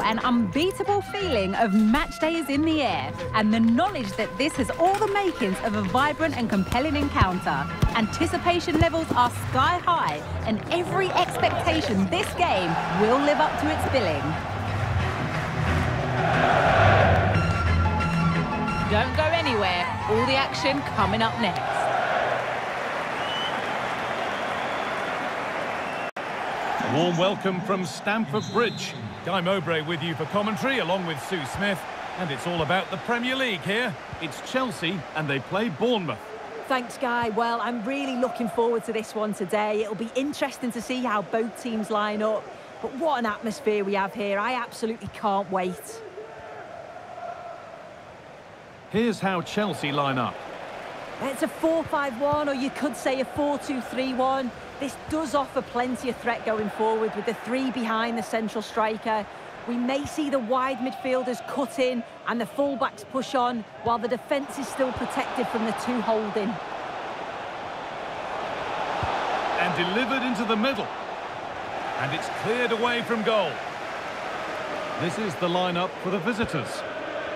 An unbeatable feeling of match day is in the air, and the knowledge that this has all the makings of a vibrant and compelling encounter. Anticipation levels are sky high, and every expectation this game will live up to its billing. Don't go anywhere, all the action coming up next. Warm welcome from Stamford Bridge. Guy Mowbray with you for commentary, along with Sue Smith. And it's all about the Premier League here. It's Chelsea, and they play Bournemouth. Thanks, Guy. Well, I'm really looking forward to this one today. It'll be interesting to see how both teams line up. But what an atmosphere we have here. I absolutely can't wait. Here's how Chelsea line up. It's a 4-5-1, or you could say a 4-2-3-1. This does offer plenty of threat going forward with the three behind the central striker. We may see the wide midfielders cut in and the fullbacks push on while the defence is still protected from the two holding. And delivered into the middle. And it's cleared away from goal. This is the lineup for the visitors.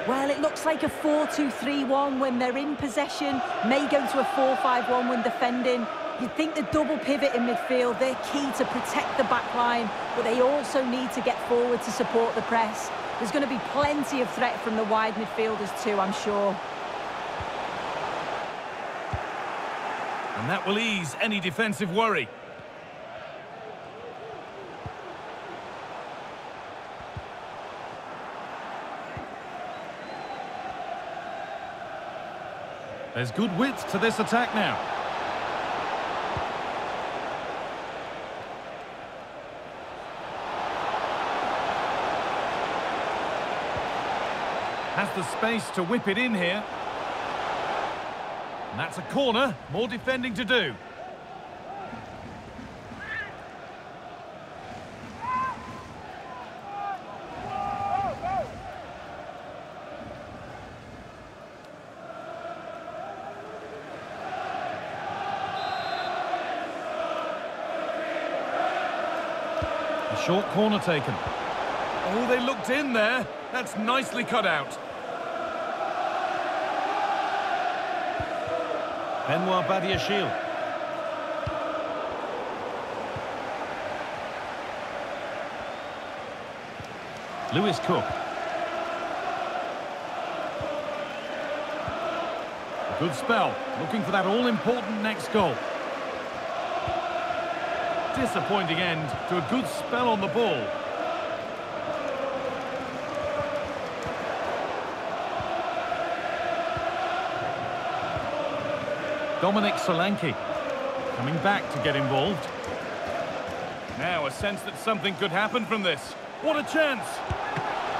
Well, it looks like a 4-2-3-1 when they're in possession, may go to a 4-5-1 when defending. You'd think the double pivot in midfield, they're key to protect the back line, but they also need to get forward to support the press. There's going to be plenty of threat from the wide midfielders too, I'm sure. And that will ease any defensive worry. There's good width to this attack now. The space to whip it in here. And that's a corner. More defending to do. A short corner taken. Oh, they looked in there. That's nicely cut out. Benoit Badiashile. Lewis Cook. A good spell, looking for that all-important next goal. Disappointing end to a good spell on the ball. Dominic Solanke coming back to get involved. Now a sense that something could happen from this. What a chance!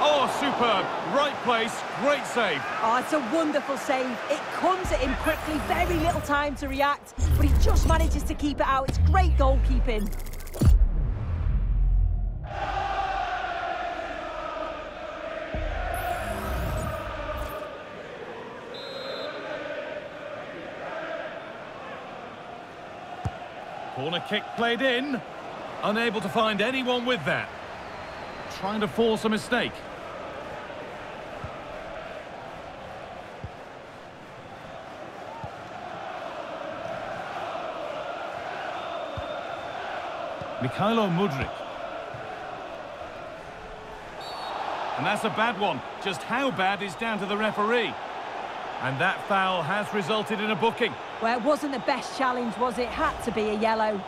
Oh, superb. Right place, great save. Oh, it's a wonderful save. It comes at him quickly, very little time to react, but he just manages to keep it out. It's great goalkeeping. Corner kick played in. Unable to find anyone with that. Trying to force a mistake. Mykhailo Mudryk. And that's a bad one. Just how bad is down to the referee. And that foul has resulted in a booking. Well, it wasn't the best challenge, was it? Had to be a yellow.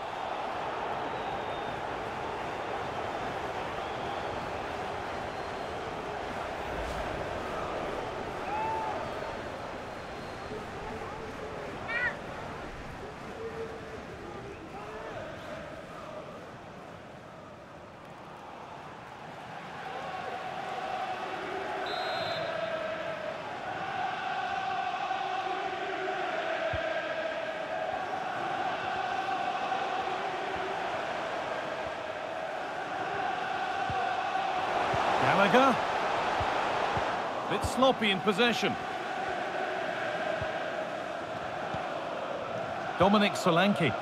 Gallagher. Bit sloppy in possession. Dominic Solanke.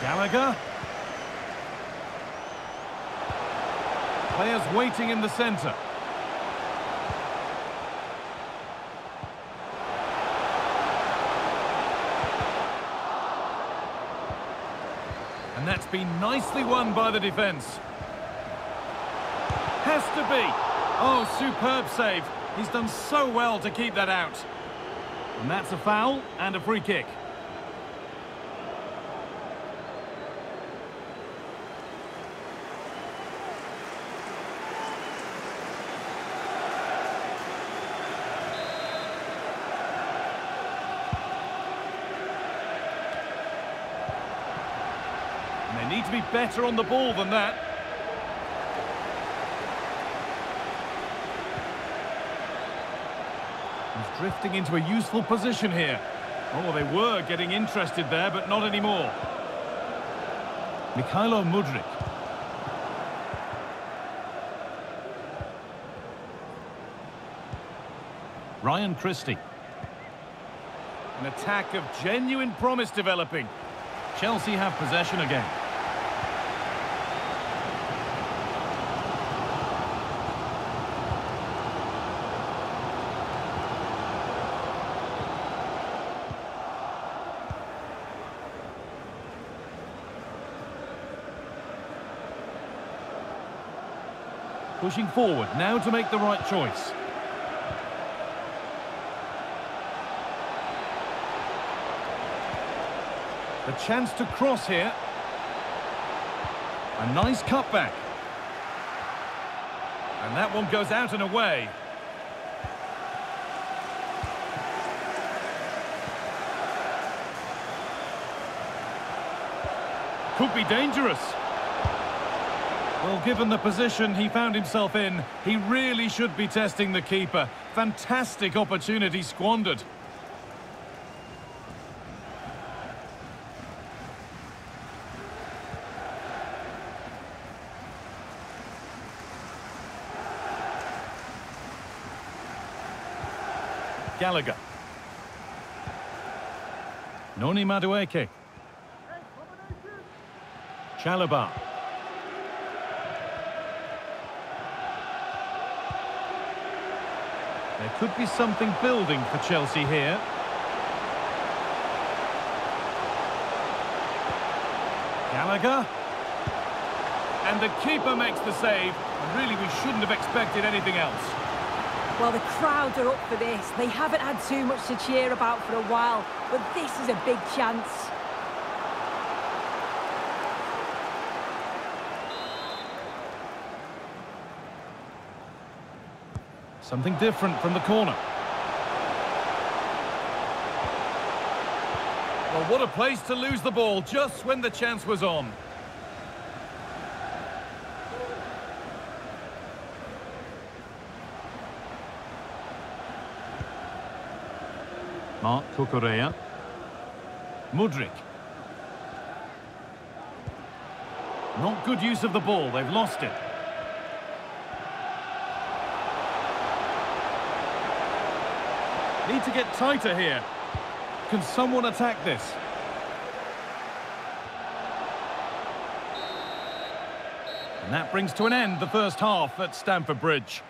Gallagher. Players waiting in the centre. And that's been nicely won by the defence. Has to be. Oh, superb save. He's done so well to keep that out. And that's a foul and a free kick. And they need to be better on the ball than that. Drifting into a useful position here. Oh, they were getting interested there, but not anymore. Mykhailo Mudryk. Ryan Christie. An attack of genuine promise developing. Chelsea have possession again. Pushing forward, now to make the right choice. A chance to cross here. A nice cutback. And that one goes out and away. Could be dangerous. Well, given the position he found himself in, he really should be testing the keeper. Fantastic opportunity squandered. Gallagher. Noni Madueke. Chalobah. There could be something building for Chelsea here. Gallagher. And the keeper makes the save. And really, we shouldn't have expected anything else. Well, the crowd are up for this. They haven't had too much to cheer about for a while, but this is a big chance. Something different from the corner. Well, what a place to lose the ball just when the chance was on. Marc Cucurella. Mudryk. Not good use of the ball, they've lost it. Need to get tighter here. Can someone attack this? And that brings to an end the first half at Stamford Bridge.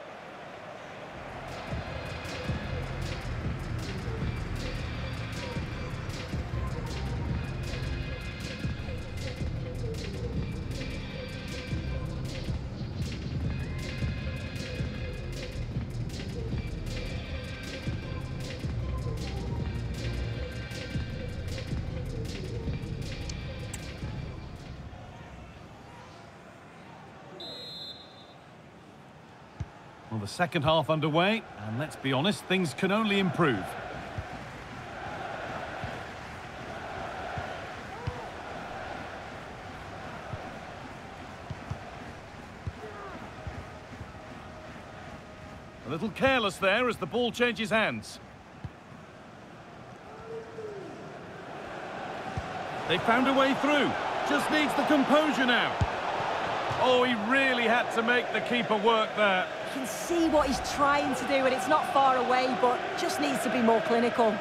Second half underway, and let's be honest, things can only improve. A little careless there as the ball changes hands. They found a way through. Just needs the composure now. Oh, he really had to make the keeper work there. Can see what he's trying to do, and it's not far away, but just needs to be more clinical.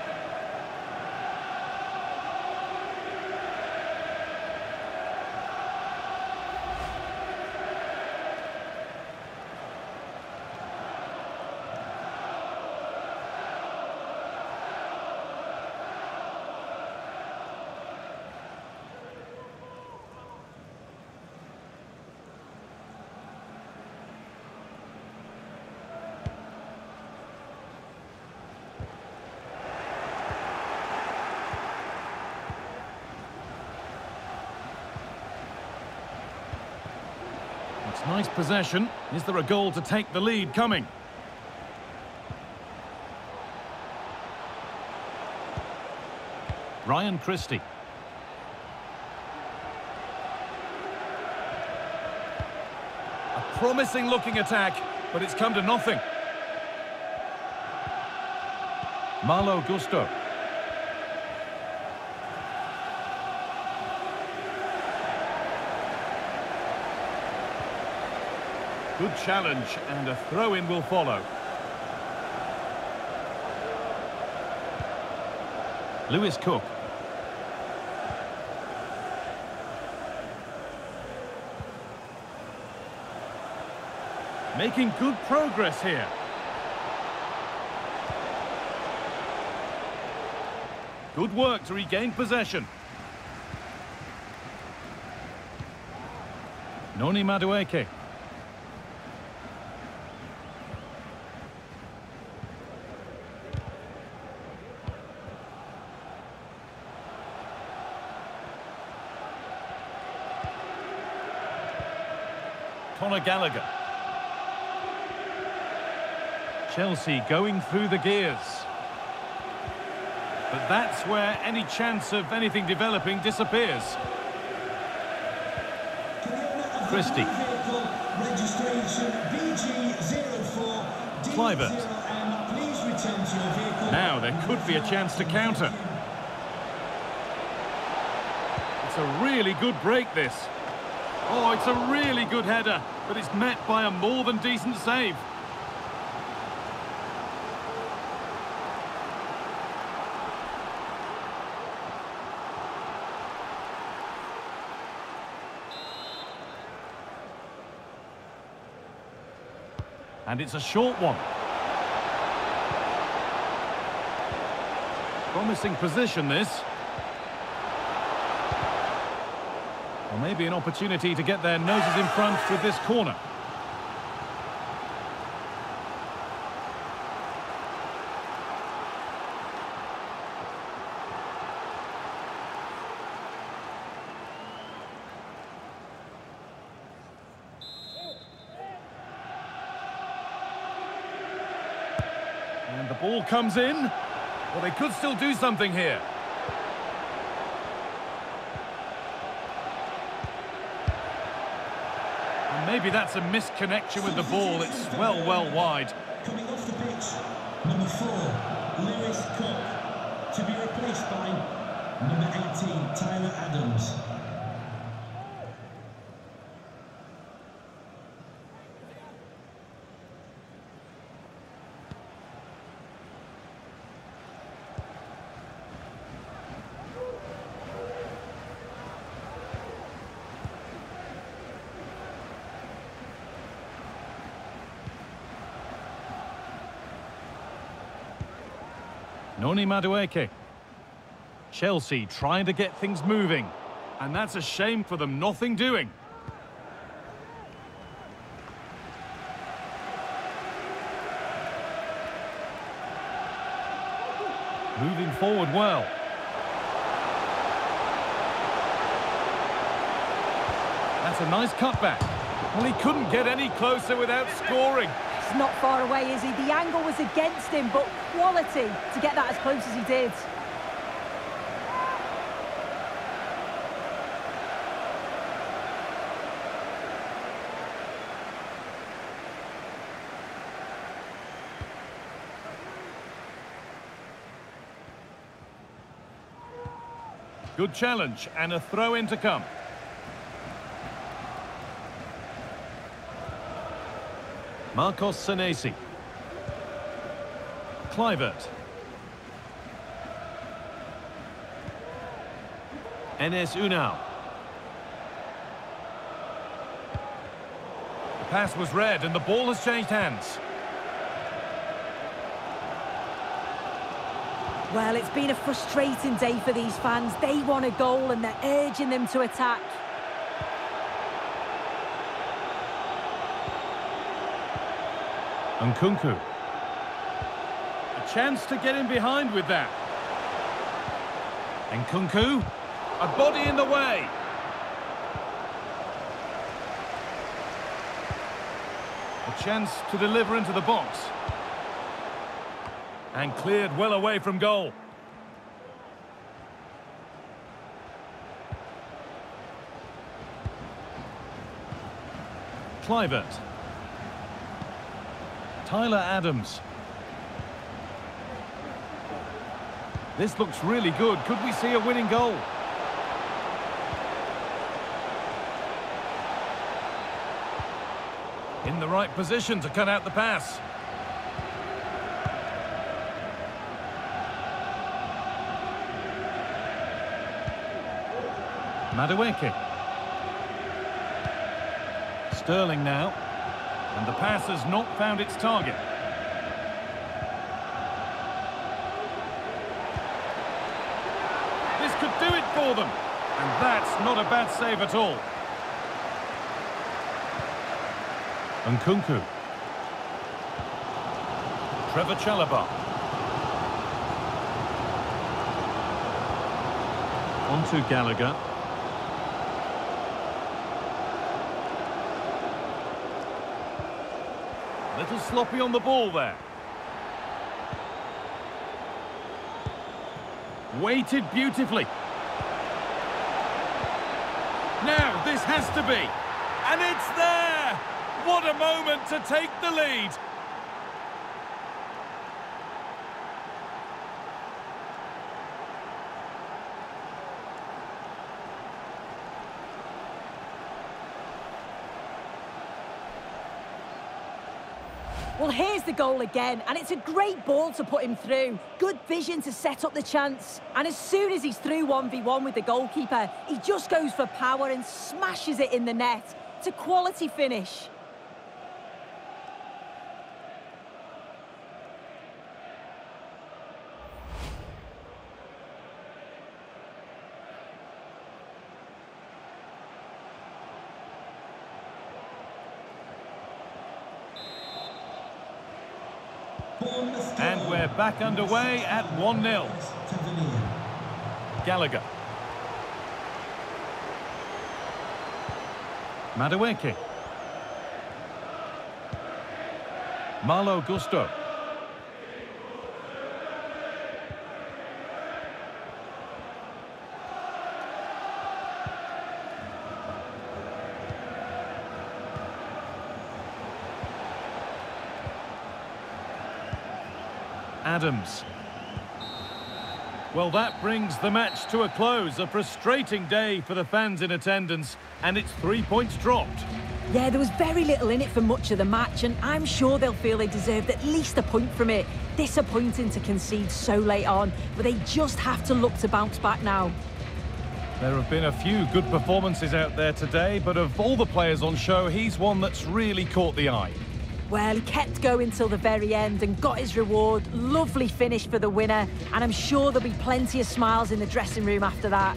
Nice possession. Is there a goal to take the lead coming? Ryan Christie. A promising looking attack, but it's come to nothing. Malo Gusto. Good challenge, and a throw-in will follow. Lewis Cook. Making good progress here. Good work to regain possession. Noni Madueke. Conor Gallagher. Chelsea going through the gears. But that's where any chance of anything developing disappears. Christie. Kluivert. Now there could be a chance to counter. It's a really good break, this. Oh, it's a really good header, but it's met by a more than decent save. And it's a short one. Promising position, this. Maybe an opportunity to get their noses in front with this corner. And the ball comes in. Well, they could still do something here. Maybe that's a misconnection with the ball. It's well, well wide. Coming off the pitch, number four, Lewis Cook, to be replaced by number 18, Tyler Adams. Noni Madueke. Chelsea trying to get things moving. And that's a shame for them, nothing doing. Moving forward well. That's a nice cutback. Well, he couldn't get any closer without scoring. He's not far away, is he? The angle was against him, but quality to get that as close as he did. Good challenge and a throw in to come. Marcos Senesi. Kluivert. Enes Unal. The pass was read and the ball has changed hands. Well, it's been a frustrating day for these fans. They want a goal and they're urging them to attack. Nkunku. A chance to get in behind with that. Nkunku. A body in the way. A chance to deliver into the box. And cleared well away from goal. Kluivert. Tyler Adams. This looks really good. Could we see a winning goal? In the right position to cut out the pass. Madueke. Sterling now. And the pass has not found its target. This could do it for them. And that's not a bad save at all. Nkunku. Trevor Chalobah. On to Gallagher. Little sloppy on the ball there. Waited beautifully. Now, this has to be. And it's there! What a moment to take the lead. Well, here's the goal again, and it's a great ball to put him through. Good vision to set up the chance. And as soon as he's through 1v1 with the goalkeeper, he just goes for power and smashes it in the net. It's a quality finish. And we're back underway at 1-0. Gallagher. Madueke. Malo Gusto. Adams. Well, that brings the match to a close. A frustrating day for the fans in attendance, and it's three points dropped. Yeah, there was very little in it for much of the match, and I'm sure they'll feel they deserved at least a point from it. Disappointing to concede so late on, but they just have to look to bounce back now. There have been a few good performances out there today, but of all the players on show, he's one that's really caught the eye. Well, he kept going till the very end and got his reward. Lovely finish for the winner, and I'm sure there'll be plenty of smiles in the dressing room after that.